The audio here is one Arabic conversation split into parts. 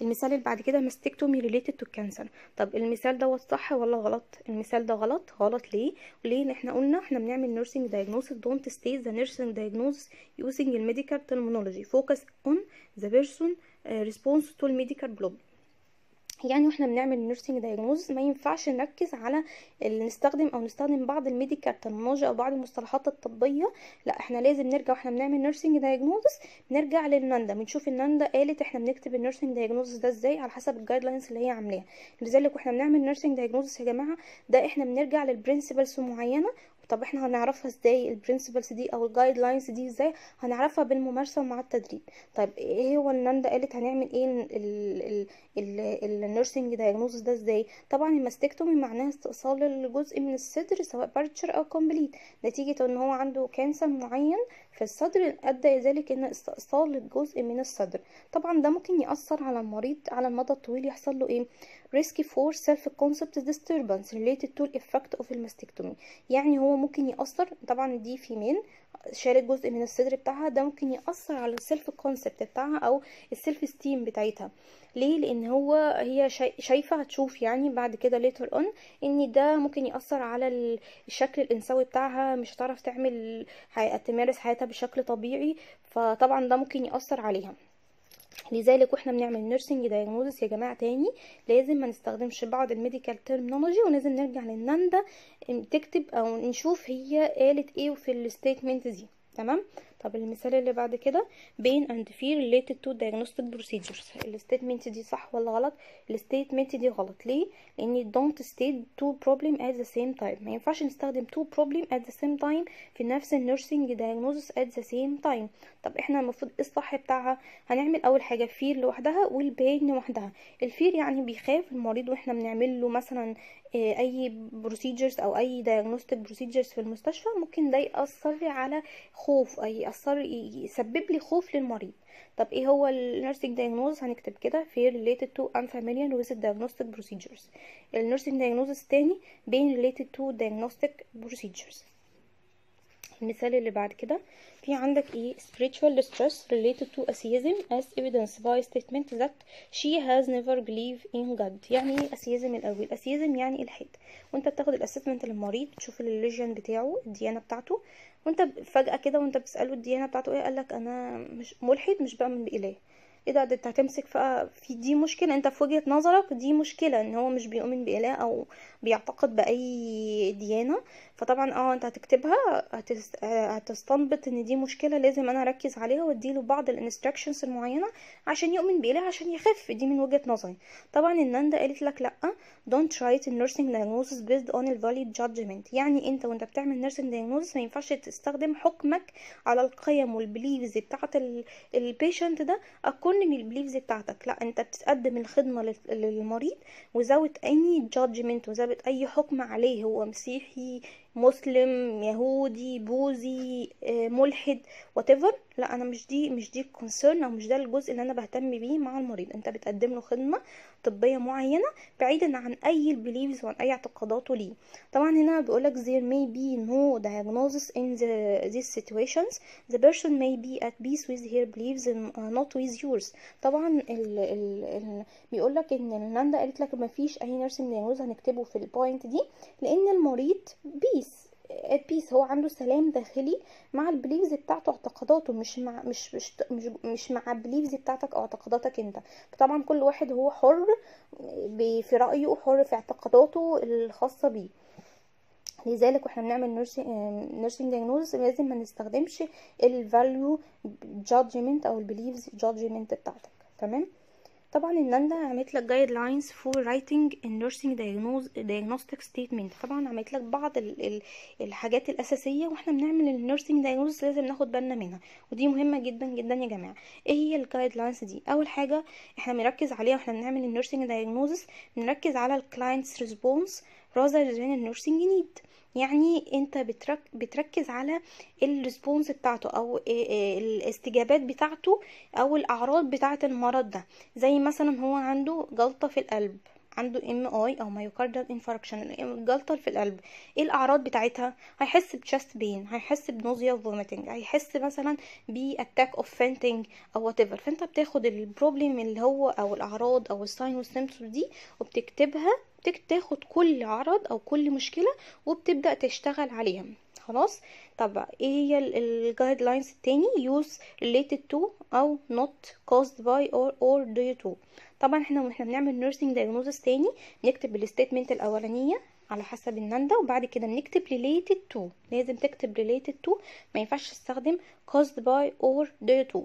المثال اللي بعد كده mastectomy related to cancer طب المثال دوت صح ولا غلط المثال ده غلط غلط ليه ليه لأن إحنا قلنا إحنا بنعمل nursing state the nursing diagnosis using the medical terminology focus the person uh, response to the medical problem يعني وإحنا بنعمل nursing diagnosis ما ينفعش نركز على اللي نستخدم أو نستخدم بعض ال medical terminology أو بعض المصطلحات الطبية. لا إحنا لازم نرجع وإحنا بنعمل nursing diagnosis نرجع لل NANDA بنشوف ال NANDA قالت إحنا بنكتب ال nursing diagnosis ده إزاي على حسب ال guidelines اللي هي عاملاها. لذلك وإحنا بنعمل nursing diagnosis يا جماعة ده إحنا بنرجع لل principles معينة طب إحنا هنعرفها إزاي؟ ال principles دي أو ال guidelines دي إزاي؟ هنعرفها بالممارسة ومع التدريب. طيب إيه هو ال NANDA قالت هنعمل إيه؟ ال nursing diagnosis ده إزاي؟ طبعا ال mastectomy معناها استئصال الجزء من الصدر سواء partial أو complete نتيجة إن هو عنده cancer معين في الصدر أدى ذلك إن استئصال الجزء من الصدر. طبعا ده ممكن يأثر على المريض على المدى الطويل يحصل له إيه؟ risk for self concept disturbance related to the effect of ال mastectomy يعني هو ممكن يأثر طبعا دي female شالت جزء من الصدر بتاعها ده ممكن يأثر على ال self concept بتاعها أو ال self esteem بتاعتها. ليه؟ لأن هو هي شايفة هتشوف يعني بعد كده later on إن ده ممكن يأثر على الشكل الإنثوي بتاعها مش هتعرف تعمل تمارس حياتها بشكل طبيعي فطبعا ده ممكن يأثر عليها. لذلك وإحنا بنعمل nursing diagnosis يا جماعة تاني لازم ما نستخدمش بعض ال medical terminology ولازم نرجع لل NANDA تكتب أو نشوف هي قالت إيه في ال statement دي. تمام؟ طب المثال اللي بعد كده pain and fear related to diagnostic procedures. ال statement دي صح ولا غلط؟ ال statement دي غلط. ليه؟ لأن don't state two problem at the same time. ما ينفعش نستخدم two problem at the same time في نفس ال nursing diagnosis at the same time. طب إحنا المفروض إيه الصح بتاعها؟ هنعمل أول حاجة fear لوحدها وال pain لوحدها. ال fear يعني بيخاف المريض وإحنا بنعمل له مثلا أي procedures أو أي diagnostic procedures في المستشفى ممكن ده يأثر على خوف اي يأثر يسبب لي خوف للمريض. طب إيه هو ال nursing diagnosis هنكتب كده fear related to unfamiliar with the diagnostic procedures. ال nursing diagnosis التاني pain related to diagnostic procedures. المثال اللي بعد كده. في عندك إيه؟ spiritual distress related to atheism as evidence by statement that she has never believed in God. يعني إيه atheism الأول؟ atheism يعني الحاد وأنت بتاخد ال assessment للمريض تشوف ال religion بتاعه الديانة بتاعته. وأنت فجأة كده وأنت بتسأله الديانة بتاعته إيه قالك أنا مش ملحد مش بؤمن بإله. إيه ده؟ أنت هتمسك في دي مشكلة. أنت في وجهة نظرك دي مشكلة إن هو مش بيؤمن بإله أو بيعتقد بأي ديانة. فطبعا آه أنت هتكتبها هتست... هتستنبط إن دي مشكلة لازم أنا أركز عليها وأديله بعض ال instructions المعينة عشان يؤمن باله عشان يخف. دي من وجهة نظري. طبعا ال NANDA قالت لك لأ don't write a nursing diagnosis based on a value judgment. يعني أنت وأنت بتعمل nursing diagnosis ما ينفعش تستخدم حكمك على القيم وال beliefs بتاعت ال patient ده according لل beliefs بتاعتك. لأ أنت بتقدم الخدمة للمريض without اي judgment without أي حكم عليه هو مسيحي مسلم يهودي بوذي ملحد whatever. لا أنا مش دي مش دي ال concern أو مش ده الجزء اللي أنا بهتم بيه مع المريض. أنت بتقدم له خدمة طبية معينة بعيدا عن أي ال beliefs وعن أي اعتقاداته ليه. طبعا هنا بيقولك there may be no diagnosis in the, these situations. The person may be at peace with her beliefs and not with yours. طبعا ال ال ال بيقولك إن ال NANDA قالت لك ما فيش أي nursing diagnosis هنكتبه في ال point دي لأن المريض peace peace هو عنده سلام داخلي مع ال beliefs بتاعته اعتقاداته مش مع مش مش مش, مش مع ال beliefs بتاعتك أو اعتقاداتك أنت. طبعا كل واحد هو حر في رأيه حر في اعتقاداته الخاصة بيه. لذلك وإحنا بنعمل nursing diagnosis لازم ما نستخدمش ال value judgment أو ال beliefs judgment بتاعتك. تمام؟ طبعا ال NANDA عملت لك guidelines for writing ال nursing diagnostic statement طبعا عملت لك بعض ال ال الحاجات الأساسية وإحنا بنعمل ال nursing diagnosis لازم ناخد بالنا منها. ودي مهمة جدا جدا يا جماعة. إيه هي ال guidelines دي؟ أول حاجة إحنا بنركز عليها وإحنا بنعمل ال nursing diagnosis بنركز على ال client's response rather than ال nursing need يعني انت بترك بتركز على ال response بتاعته أو الاستجابات بتاعته أو الأعراض بتاعة المرض ده. زي مثلا هو عنده جلطة في القلب عنده MI أو myocardial infarction جلطة في القلب. إيه الأعراض بتاعتها؟ هيحس ب chest pain هيحس ب nausea و vomiting هيحس مثلا ب attack of fainting أو whatever فأنت بتاخد ال problem اللي هو أو الأعراض أو ال sign وال symptom دي وبتكتبها بتاخد كل عرض أو كل مشكلة وبتبدأ تشتغل عليها خلاص؟ طب إيه هي ال guidelines التاني؟ use related to أو not caused by or or due to. طبعا إحنا وإحنا بنعمل nursing diagnosis تاني نكتب ال statement الأولانية على حسب النندا وبعد كده بنكتب related to. لازم تكتب related to ما ينفعش تستخدم caused by or due to.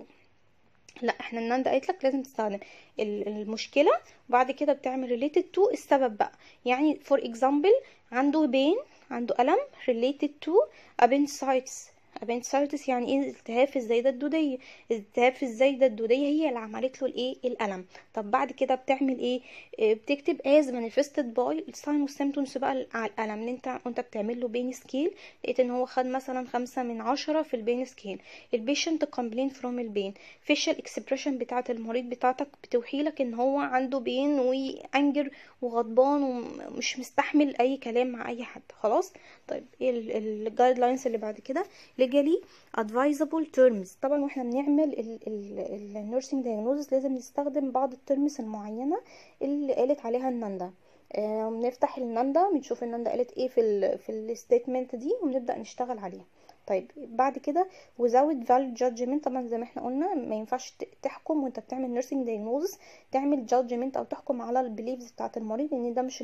لا إحنا النندا قالت لك لازم تستخدم المشكلة وبعد كده بتعمل related to السبب بقى. يعني for example عنده pain عنده ألم related to appendicitis. Appendicitis يعني إيه التهاب في الزايدة الدودية؟ التهاب في الزايدة الدودية؟ هي اللي عملت له الإيه؟ الألم. طب بعد كده بتعمل إيه؟ آه بتكتب as manifested by ال sign وال symptoms بقى على الألم اللي انت وأنت بتعمل له pain scale لقيت إن هو خد مثلا خمسة من عشرة في ال pain scale ال patient complain from ال pain facial expression بتاعة المريض بتاعتك بتوحي لك إن هو عنده pain و anger وغضبان ومش مستحمل أي كلام مع أي حد. خلاص؟ طيب إيه ال guidelines اللي بعد كده. Legally advisable terms. طبعا وإحنا بنعمل ال nursing diagnosis لازم نستخدم بعض ال terms المعينة اللي قالت عليها النندا آه بنفتح النندا بنشوف النندا قالت إيه في ال في ال statement دي ونبدأ نشتغل عليها. طيب بعد كده without valid judgment طبعا زي ما إحنا قلنا ما ينفعش تحكم وانت بتعمل nursing diagnosis تعمل judgment أو تحكم على ال beliefs بتاعة المريض لأن ده مش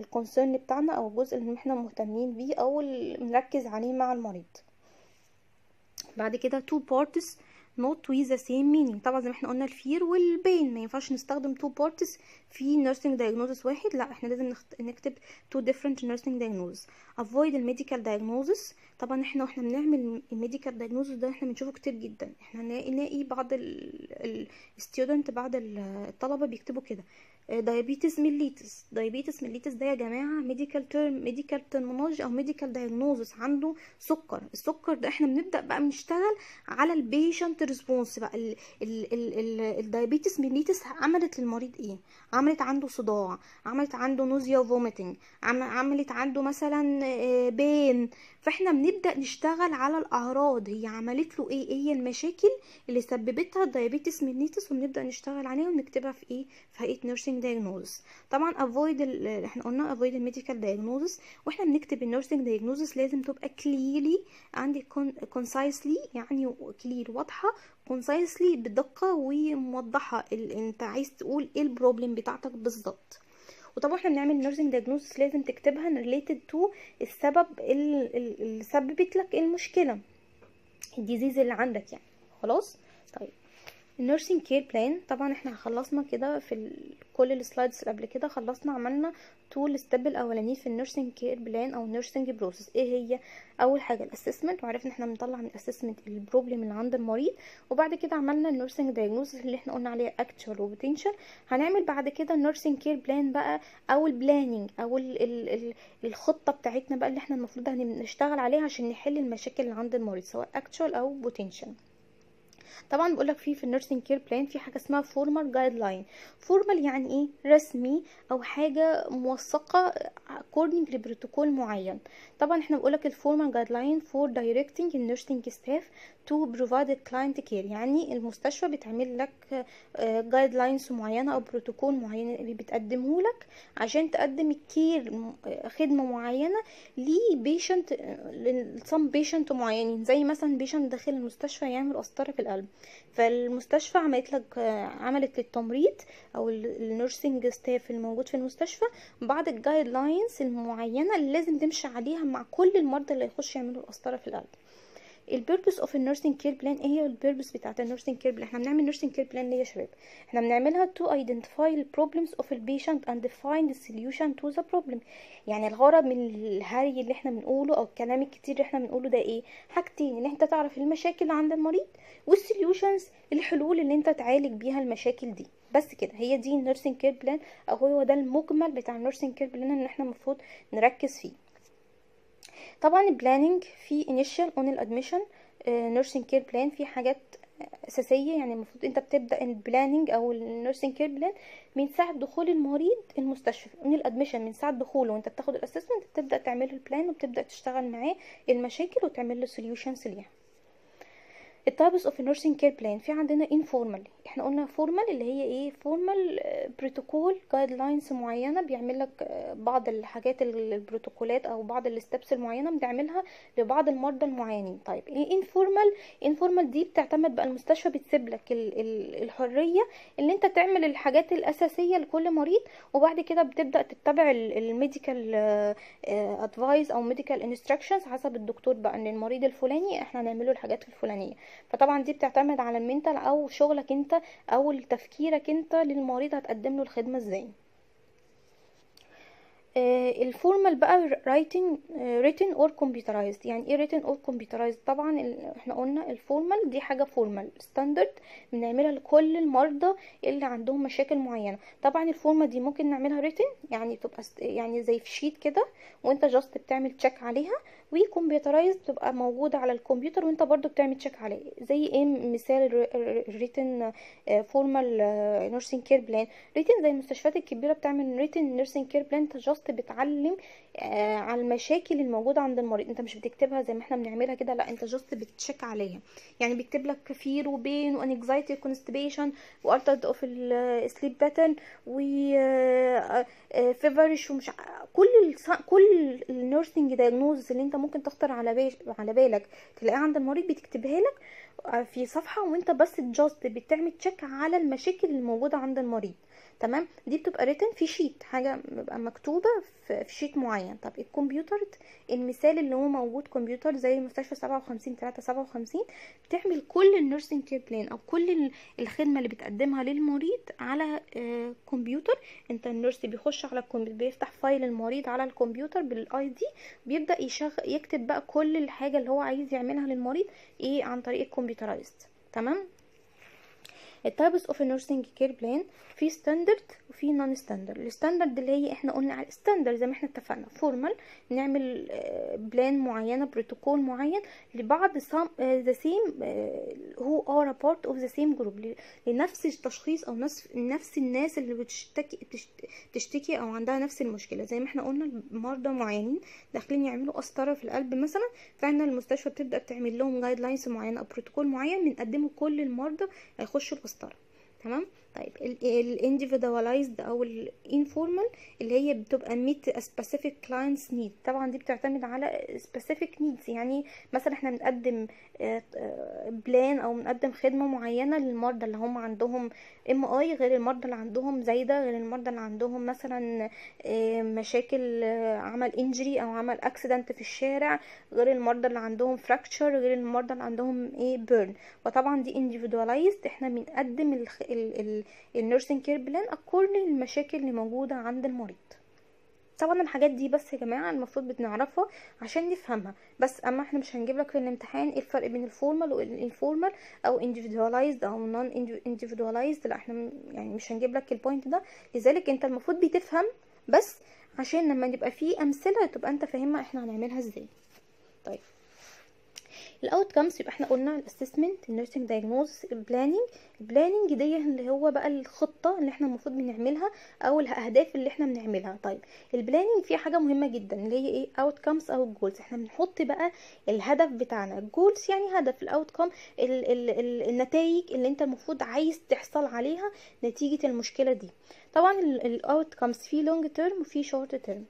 ال concern بتاعنا أو الجزء اللي إحنا مهتمين بيه أو بنركز عليه مع المريض. بعد كده two parties not with the same meaning. طبعا زي ما إحنا قلنا ال fear وال pain. ما ينفعش نستخدم two parties في nursing diagnosis واحد. لا إحنا لازم نكتب two different nursing diagnosis avoid ال medical diagnosis. طبعا إحنا وإحنا بنعمل ال medical diagnosis ده إحنا بنشوفه كتير جدا. إحنا نلاقي بعض ال student بعض الطلبة بيكتبوا كده. diabetes mellitus diabetes mellitus ده يا جماعة medical term medical terminology أو medical diagnosis عنده سكر. السكر ده إحنا بنبدأ بقى بنشتغل على ال patient response بقى. ال diabetes mellitus عملت للمريض إيه؟ عملت عنده صداع عملت عنده nausea و vomiting عملت عنده مثلا pain فإحنا بنبدأ نشتغل على الأعراض. هي عملت له إيه؟ إيه المشاكل اللي سببتها ال diabetes mellitus وبنبدأ نشتغل عليها ونكتبها في إيه؟ في هيئة nursing diagnosis. طبعا avoid ال... إحنا قلنا avoid ال medical diagnosis. وإحنا بنكتب ال nursing diagnosis لازم تبقى clearly عندي concisely يعني clear واضحة concisely بدقة وموضحة ال... انت عايز تقول إيه ال problem بتاعتك بالظبط. وطبعا إحنا بنعمل nursing diagnosis لازم تكتبها related to السبب اللي سببت لك المشكلة ال disease اللي عندك يعني. خلاص؟ طيب. ال nursing care plan طبعا إحنا خلصنا كده في. كل ال slides اللي قبل كده خلصنا عملنا طول step الاولاني في ال nursing care plan أو ال nursing process إيه هي؟ أول حاجة ال assessment وعرفنا إحنا بنطلع من ال assessment ال problem اللي عند المريض. وبعد كده عملنا ال nursing diagnosis اللي إحنا قلنا عليها actual و potential هنعمل بعد كده ال nursing care plan بقى أو ال planning أو ال ال ال الخطة بتاعتنا بقى اللي إحنا المفروض هنشتغل عليها عشان نحل المشاكل اللي عند المريض سواء actual أو potential طبعا بقول لك في في ال nursing care plan في حاجة اسمها formal guideline formal يعني إيه؟ رسمي أو حاجة موثقة according لبروتوكول معين. طبعا إحنا بقول لك ال formal guideline for directing ال nursing staff to provide client care يعني المستشفى بتعمل لك guidelines معينة أو بروتوكول معين اللي بتقدمه لك عشان تقدم ال care خدمة معينة ل patient لسم patient معينين. زي مثلا patient داخل المستشفى يعمل قسطرة في القلب فالمستشفى عملت لك عملت للتمريض أو ال nursing staff الموجود في المستشفى بعض ال guidelines المعينة اللي لازم تمشي عليها مع كل المرضى اللي يخش يعملوا القسطرة في القلب. ال purpose of ال nursing care plan إيه هي ال purpose بتاعت ال nursing care plan إحنا بنعمل nursing care plan ليه يا شباب؟ إحنا بنعملها to identify ال problems of ال patient and find ال solution to the problem يعني الغرض من الهري اللي إحنا بنقوله أو الكلام الكتير اللي إحنا بنقوله ده إيه؟ حاجتين إن أنت تعرف المشاكل اللي عند المريض وال solutions الحلول اللي أنت تعالج بيها المشاكل دي. بس كده هي دي ال nursing care plan أو هو ده المجمل بتاع ال nursing care plan إن إحنا المفروض نركز فيه. طبعا ال planning في initial on ال admission nursing care plan في حاجات أساسية. يعني المفروض أنت بتبدأ ال planning أو ال nursing care plan من ساعة دخول المريض المستشفى من ال admission من ساعة دخوله. وأنت بتاخد ال assessment بتبدأ تعمل ال plan وبتبدأ تشتغل معاه المشاكل وتعمل له solutions ليها ال types of nursing care plan في عندنا informal إحنا قلنا formal اللي هي إيه؟ formal بروتوكول guidelines معينة بيعمل لك آه، بعض الحاجات ال- البروتوكولات أو بعض ال steps المعينة بنعملها لبعض المرضى المعينين. طيب informal informal دي بتعتمد بقى المستشفى بتسيب لك ال- ال- الحرية ان انت تعمل الحاجات الأساسية لكل مريض وبعد كده بتبدأ تتبع ال medical advice أو medical instructions حسب الدكتور بقى إن المريض الفلاني إحنا هنعمله الحاجات الفلانية. فطبعا دي بتعتمد على ال mental أو شغلك انت أو تفكيرك أنت للمريض هتقدم له الخدمة إزاي. ال formal بقى writing written or computerized. يعني إيه written or computerized طبعا إحنا قلنا ال formal دي حاجة formal standard بنعملها لكل المرضى اللي عندهم مشاكل معينة. طبعا ال formal دي ممكن نعملها written يعني تبقى يعني زي في sheet كده وأنت just بتعمل check عليها و computerized بتبقى موجودة على الكمبيوتر وأنت برضو بتعمل check عليه زي إيه؟ مثال ال written formal nursing care plan written زي المستشفيات الكبيرة بتعمل written nursing care plan just بتعلم آه، على المشاكل الموجودة عند المريض. انت مش بتكتبها زي ما إحنا بنعملها كده لا انت just بت check عليها. يعني بيكتب لك فير وبين وانكزايتي كونستيبيشن والترد اوف السليب باترن و fever ومش كل كل ال nursing diagnosis اللي انت ممكن تخطر على على بالك تلاقيها عند المريض بتكتبها لك. في صفحة وانت بس just بتعمل check على المشاكل الموجوده عند المريض. تمام؟ دي بتبقى written في sheet حاجة بتبقى مكتوبة في sheet معين. طب الكمبيوتر المثال اللي هو موجود كمبيوتر زي مستشفى 57 3 57 بتعمل كل ال nursing care plan أو كل ال- الخدمة اللي بتقدمها للمريض على آه، كمبيوتر. انت ال nurse بيخش على الكمبيوتر بيفتح file المريض على الكمبيوتر بال ID بيبدأ يشغل يكتب بقى كل الحاجة اللي هو عايز يعملها للمريض إيه عن طريق ال computerized تمام؟ ال types of nursing care plan في standard وفي non standard ال standard اللي هي إحنا قلنا على standard زي ما إحنا اتفقنا. formal نعمل plan معينه بروتوكول معين لبعض the same who are part of the same group لنفس التشخيص أو نفس نفس الناس اللي بتشتكي بتشت- بتشتكي أو عندها نفس المشكلة. زي ما إحنا قلنا مرضى معينين داخلين يعملوا قسطره في القلب مثلا فإحنا المستشفى بتبدأ تعمل لهم guidelines معينة أو بروتوكول معين بنقدمه لكل المرضى هيخشوا القسطره تمام؟ طيب ال individualized أو ال informal اللي هي بتبقى meet specific client's need طبعا دي بتعتمد على specific needs يعني مثلا إحنا بنقدم plan أو بنقدم خدمة معينة للمرضى اللي هم عندهم MI غير المرضى اللي عندهم زايدة غير المرضى اللي عندهم مثلا آه، مشاكل آه، عمل injury أو عمل accident في الشارع غير المرضى اللي عندهم fracture غير المرضى اللي عندهم إيه burn وطبعا دي individualized إحنا بنقدم ال nursing care plan according للمشاكل اللي موجودة عند المريض. طبعا الحاجات دي بس يا جماعة المفروض بنعرفها عشان نفهمها. بس أما إحنا مش هنجيب لك في الامتحان إيه الفرق بين ال formal وال informal أو individualized أو non individualized لا إحنا يعني مش هنجيب لك ال point ده. لذلك أنت المفروض بتفهم بس عشان لما يبقى فيه أمثلة تبقى أنت فاهمها إحنا هنعملها إزاي. طيب. ال outcomes يبقى إحنا قلنا الاسسمنت النيرسينج دايجنوز البلاننج البلاننج دي اللي هو بقى الخطة اللي إحنا المفروض بنعملها أو الأهداف اللي إحنا بنعملها. طيب ال planning فيه حاجة مهمة جدا اللي هي إيه؟ outcomes أو ال goals إحنا بنحط بقى الهدف بتاعنا. ال goals يعني هدف ال outcome النتائج اللي انت المفروض عايز تحصل عليها نتيجة المشكلة دي. طبعا ال outcomes فيه long term وفيه short term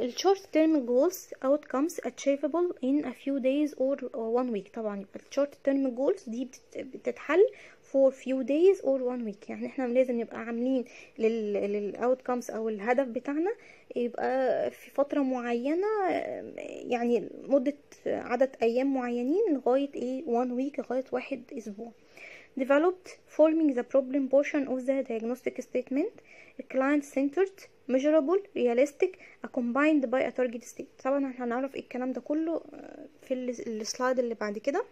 ال short term goals outcomes achievable in a few days or one week. طبعا يبقى ال short term goals دي بتت- بتتحل for few days or one week. يعني إحنا لازم نبقى عاملين لل للاوتكمز أو الهدف بتاعنا يبقى في فترة معينة يعني مدة عدد أيام معينين لغاية إيه one week لغاية واحد أسبوع. Developed forming the problem portion of the diagnostic statement. Client centered measurable realistic combined by a target state. طبعا إحنا هنعرف إيه الكلام ده كله آه، في ال- السلايد اللي بعد كده.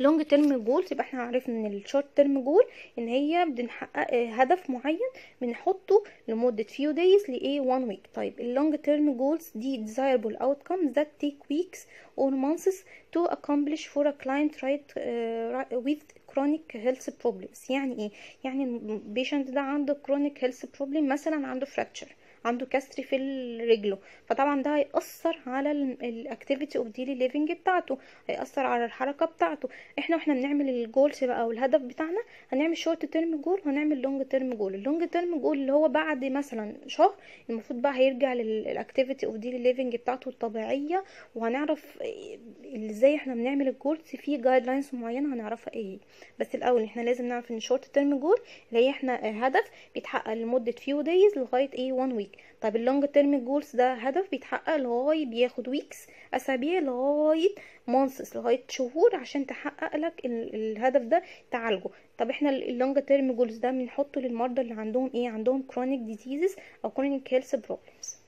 long term goals يبقى إحنا عرفنا إن ال short term goal إن هي بنحقق آه، هدف معين بنحطه لمدة few days لايه one week. طيب ال long term goals دي desirable outcomes that take weeks or months to accomplish for a client right uh, chronic health problems يعني إيه يعني ال patient ده عنده chronic health problem مثلا عنده fracture عنده كسر في رجله. فطبعا ده هيأثر على ال activity of daily living بتاعته. هيأثر على الحركة بتاعته. إحنا وإحنا بنعمل ال goals بقى أو الهدف بتاعنا هنعمل short term goal وهنعمل long term goal ال long term goal اللي هو بعد مثلا شهر المفروض بقى هيرجع لل activity of daily living بتاعته الطبيعية. وهنعرف إزاي إحنا بنعمل ال goals في guidelines معينة هنعرفها إيه. بس الأول إحنا لازم نعرف إن short term goal اللي هي إحنا هدف بيتحقق لمدة few days لغاية إيه 1 week طيب ال long term goals ده هدف بيتحقق لغاية بياخد weeks أسابيع لغاية months لغاية شهور عشان تحقق لك ال الهدف ده تعالجه. طب إحنا ال long term goals ده بنحطه للمرضى اللي عندهم إيه؟ عندهم chronic diseases أو chronic health problems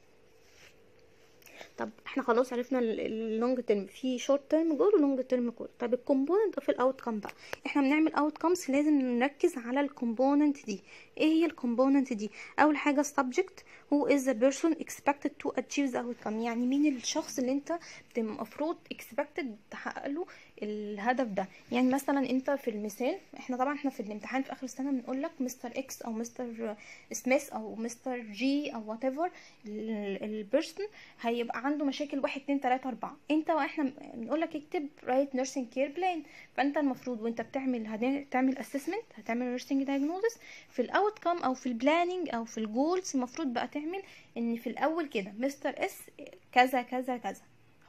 طب إحنا خلاص عرفنا ال long term في short term goal و long term goal طب ال component of ال outcome بقى. إحنا بنعمل outcomes لازم نركز على ال component دي. إيه هي ال component دي؟ أول حاجة subject who is the person expected to achieve the outcome. يعني مين الشخص اللي انت المفروض expected تحقق له الهدف ده. يعني مثلا أنت في المثال إحنا طبعا إحنا في الامتحان في آخر السنة بنقول لك Mr. X أو مستر سميث أو Mr. G أو whatever ال person هيبقى عنده مشاكل واحد اتنين تلاتة أربعة. أنت وإحنا بنقول لك اكتب write nursing care plan فأنت المفروض وأنت بتعمل هتعمل assessment هتعمل nursing diagnosis في ال outcome أو في ال planning أو في ال goals المفروض بقى تعمل إن في الأول كده Mr. S كذا كذا كذا.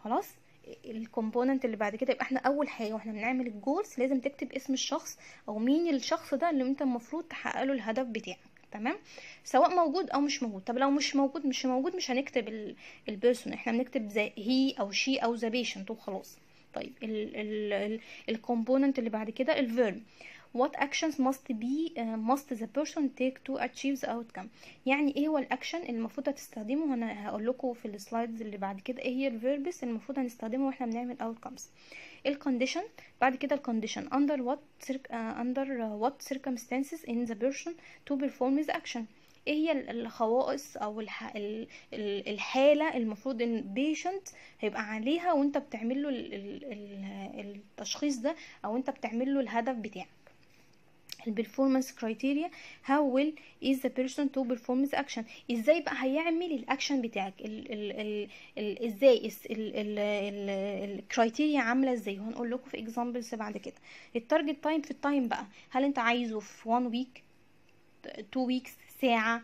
خلاص؟ ال component اللي بعد كده يبقى إحنا أول حاجة وإحنا بنعمل ال goals لازم تكتب اسم الشخص أو مين الشخص ده اللي أنت المفروض تحقق له الهدف بتاعك تمام؟ سواء موجود أو مش موجود. طب لو مش موجود مش موجود مش هنكتب ال person إحنا بنكتب زي he أو she أو the patient وخلاص. طيب ال component اللي بعد كده ال verb what actions must be uh, must the person take to achieve the outcome. يعني إيه هو الاكشن اللي المفروض هتستخدمه؟ أنا هقول لكم في ال slides اللي بعد كده إيه هي ال verbs المفروض هنستخدمه وإحنا بنعمل outcomes. ال condition بعد كده ال condition under what uh, under what circumstances in the person to perform this action. إيه هي الخواص أو الح... الحالة المفروض إن patient هيبقى عليها وإنت بتعمل له التشخيص ده أو إنت بتعمل له الهدف بتاعك ال performance criteria how well is the person to perform the action إزاي بقى هيعمل الاكشن بتاعك؟ إزاي؟ ال criteria عاملة إزاي؟ وهنقول لكم في examples بعد كده. ال target time في ال time بقى هل أنت عايزه في 1 week 2 weeks ساعة؟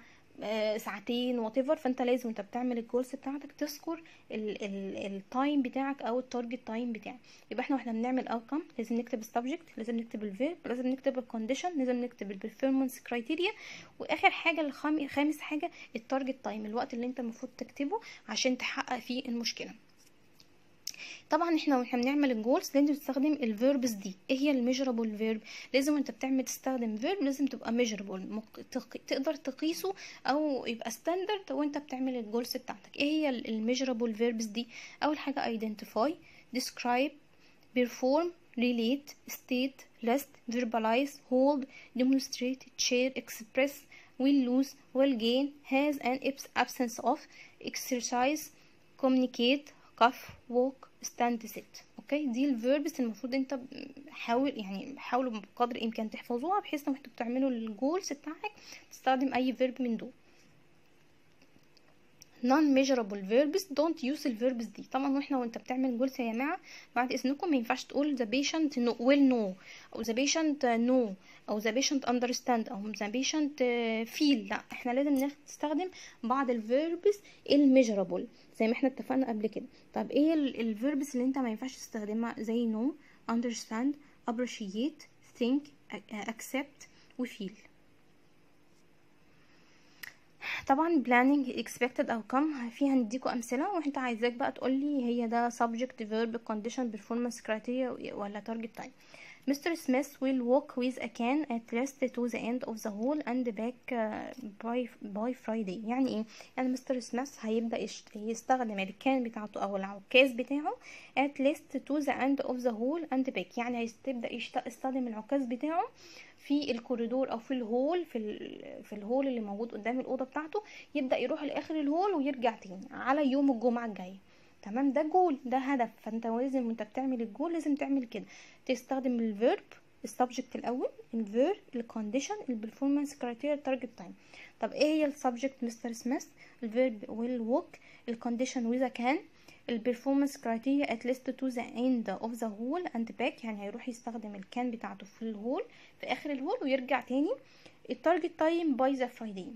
ساعتين what فأنت لازم وانت بتعمل ال goals بتاعتك تذكر ال time بتاعك أو ال target time بتاعك. يبقى إحنا وإحنا بنعمل outcome لازم نكتب ال subject لازم نكتب ال verb لازم نكتب ال condition لازم نكتب ال performance criteria وآخر حاجة الخام... خامس حاجة ال target time الوقت اللي أنت المفروض تكتبه عشان تحقق فيه المشكلة. طبعا إحنا وإحنا بنعمل ال goals لازم تستخدم ال verbs دي. إيه هي ال measurable verb لازم انت بتعمل تستخدم verb لازم تبقى measurable. تق... تقدر تقيسه أو يبقى standard وأنت بتعمل ال goals بتاعتك. إيه هي ال measurable verbs دي؟ أول حاجة identify describe perform relate state list verbalize hold demonstrate share express will lose will gain has an absence of exercise communicate cough walk stand sit. okay دي ال verbs المفروض انت حاول يعني حاولوا بقدر الإمكان تحفظوها بحيث لما أنتوا بتعملوا ال goals بتاعك تستخدم أي verb من دول. Non measurable verbs don't use ال verbs دي. طبعا وإحنا وانت بتعمل goals يا جماعة بعد إذنكم ما ينفعش تقول the patient know, will know أو the patient know أو the patient understand أو the patient feel. لا إحنا لازم نستخدم بعض ال verbs ال measurable زي ما إحنا اتفقنا قبل كده. طب إيه الفيربس اللي أنت ما ينفعش تستخدمها؟ زي know understand appreciate think accept وفيل طبعا planning expected outcome فيها نديكوا امثله وانت عايزاك بقى تقولي هي ده subject verb condition performance criteria ولا target time Mr. Smith will walk with a can at least to the end of the hall and back uh, by, by Friday يعني إيه؟ يعني مستر سميث هيبدأ يستخدم ال cane بتاعته أو العكاز بتاعه at least to the end of the hall and back يعني هيبدأ يستخدم العكاز بتاعه في الكوريدور أو في ال hall في في ال hall اللي موجود قدام الأوضة بتاعته يبدأ يروح لآخر ال hall ويرجع تاني على يوم الجمعة الجاي. تمام؟ ده جول ده هدف. فأنت لازم وأنت بتعمل الجول لازم تعمل كده. تستخدم ال verb ال subject الأول الفيرب الكونديشن البرفورمانس كرايتيريا التارجت تايم طب إيه هي السبجكت مستر سميث الفيرب ويل ووك الكونديشن وذا كان البرفورمانس كرايتيريا at least to the end of the hall and back يعني هيروح يستخدم ال cane بتاعته في ال hall في آخر ال hall ويرجع تاني. ال target time by the Friday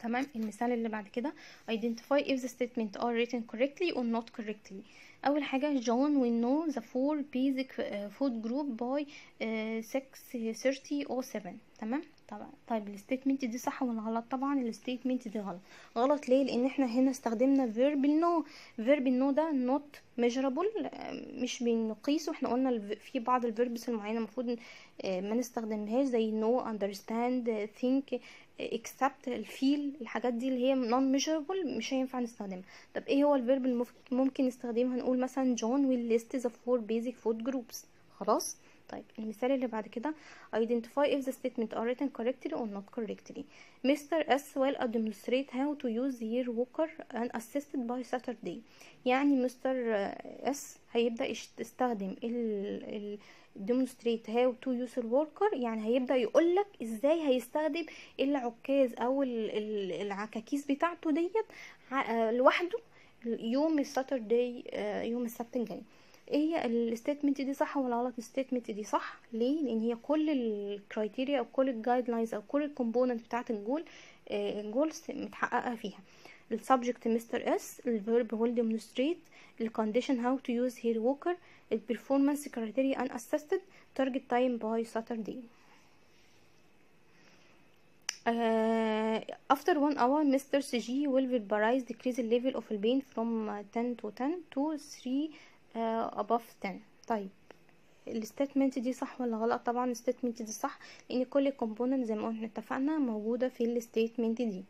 تمام؟ المثال اللي بعد كده. Identify if the statement are written correctly or not correctly. أول حاجة John will know the four basic uh, food group by uh, 6:30 تمام؟ طبعا. طيب ال statement دي صح ولا غلط؟ طبعا ال statement دي غلط. غلط ليه؟ لأن إحنا هنا استخدمنا verb know. verb know ده measurable آه، مش بنقيسه. إحنا قلنا في بعض ال verbs المعينة المفروض آه، ما نستخدمهاش زي آه، think آه، accept ال feel الحاجات دي اللي هي non measurable مش هينفع نستخدمها. طب إيه هو ال verb اللي ممكن نستخدمها؟ نقول مثلا John will list the four basic food groups. خلاص؟ طيب المثال اللي بعد كده identify if the statement are written correctly or not correctly Mr. S will demonstrate how to use their worker and assisted by Saturday يعني مستر اس هيبدأ يستخدم ال demonstrate how to use the worker يعني هيبدأ يقولك إزاي هيستخدم العكاز أو ال- ال- العكاكيز بتاعته ديت لوحده يوم ال Saturday يوم السبت الجاي إيه هي ال statement دي صح ولا غلط؟ ال statement دي صح. ليه؟ لأن هي كل ال criteria أو كل ال guidelines أو كل ال component بتاعة الجول آه، ال goals متحققة فيها. ال subject Mr. S ال verb هو demonstrate ال condition how to use her walker ال performance unassisted target time by Saturday Uh, after one hour, Mr. CG will verbalize decrease the level of pain from uh, 10 to 10 to 3 uh, above 10 طيب. ال statement دي صح ولا غلط؟ طبعا ال statement دي صح لأن كل component زي ما إحنا اتفقنا موجودة في ال statement دي.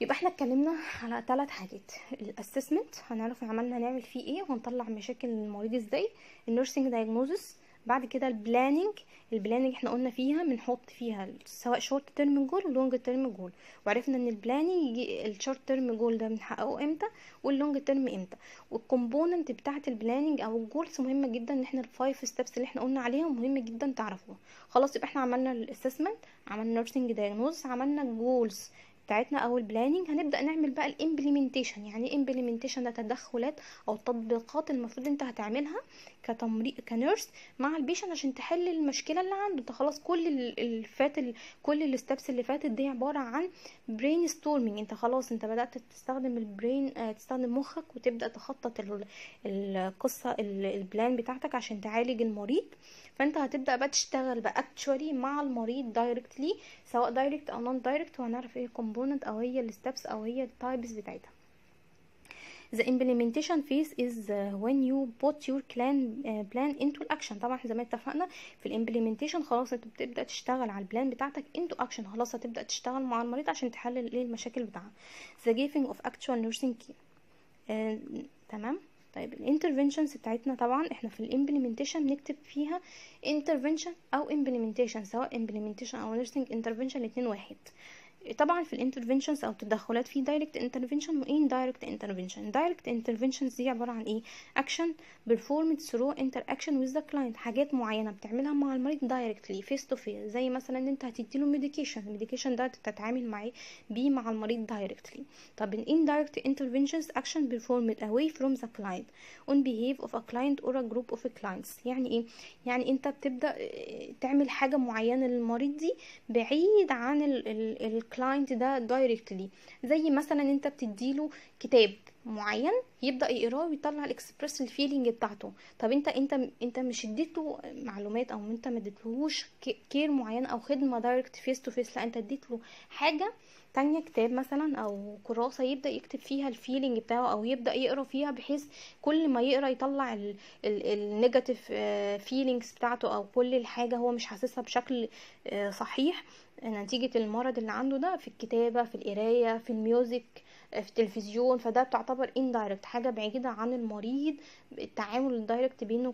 يبقى إحنا اتكلمنا على ثلاث حاجات. ال assessment هنعرف عملنا هنعمل فيه إيه وهنطلع مشاكل المريض إزاي. ال nursing diagnosis بعد كده ال planning ال planning إحنا قلنا فيها بنحط فيها سواء short term goal و long term goal وعرفنا إن ال planning ال short term goal ده بنحققه إمتى وال long term إمتى. وال component بتاعه ال planning أو ال goals مهمة جدا إن إحنا ال five steps اللي إحنا قلنا عليها مهم جدا تعرفوها خلاص يبقى إحنا عملنا ال assessment عملنا nursing diagnose عملنا ال goals بتاعتنا أو ال planning. هنبدأ نعمل بقى ال implementation يعني إيه implementation ده تدخلات أو تطبيقات المفروض أنت هتعملها كتمريض ك nurse مع ال patient عشان تحل المشكلة اللي عنده. انت خلاص كل ال- اللي فات كل ال steps اللي فاتت دي عبارة عن brain storming انت خلاص انت بدأت تستخدم ال brain آه، تستخدم مخك وتبدأ تخطط ال- القصة ال- ال plan بتاعتك عشان تعالج المريض. فانت هتبدأ بقى تشتغل بقى actually مع المريض directly سواء direct أو non direct وهنعرف إيه ال component أو هي ال steps أو هي ال types بتاعتها. The implementation phase is uh, when you put your plan uh, plan into action. طبعا زي ما اتفقنا في ال implementation خلاص انت بتبدا تشتغل على ال plan بتاعتك into action. خلاص هتبدأ تشتغل مع المريض عشان تحل له المشاكل بتاعها. The giving of actual nursing care. آه، تمام؟ طيب ال interventions بتاعتنا طبعا إحنا في ال implementation نكتب فيها intervention أو implementation سواء implementation أو nursing intervention الاتنين واحد. طبعا في ال interventions أو التدخلات في direct intervention و indirect intervention direct interventions دي عبارة عن إيه؟ action performed through interaction with the client. حاجات معينة بتعملها مع المريض directly face to face زي مثلا إن أنت هتديله medication ال medication ده تتعامل معاه بيه مع المريض directly طب ال indirect interventions action performed away from the client. On behalf of a client or a group of clients. يعني إيه؟ يعني أنت بتبدأ تعمل حاجة معينة للمريض دي بعيد عن ال client ده directly زي مثلا أنت بتديله كتاب. معين يبدأ يقراه ويطلع ال express ال feeling بتاعته. طب انت انت انت مش اديته معلومات أو انت ما اديتلهوش care معين أو خدمة direct face to face لا انت اديتله حاجة تانية كتاب مثلا أو كراسة يبدأ يكتب فيها ال feeling بتاعه أو يبدأ يقرأ فيها بحيث كل ما يقرأ يطلع ال negative feelings بتاعته أو كل الحاجة هو مش حاسسها بشكل آه، صحيح. نتيجة المرض اللي عنده ده في الكتابة في القراية في ال music آه، في التلفزيون فده بتعتبر indirect حاجة بعيدة عن المريض التعامل ال direct بينه